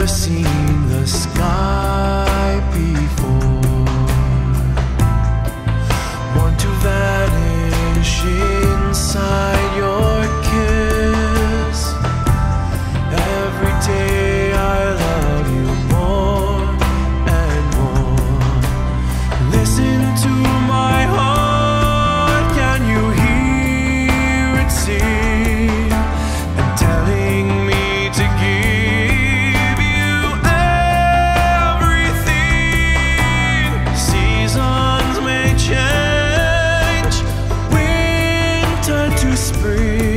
never seen. spring.